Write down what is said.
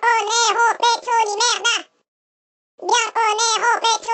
On onero, petroli, merda. Bien onero, petroli.